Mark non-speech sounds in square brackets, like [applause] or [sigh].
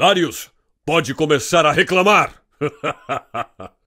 Darius, pode começar a reclamar! [laughs]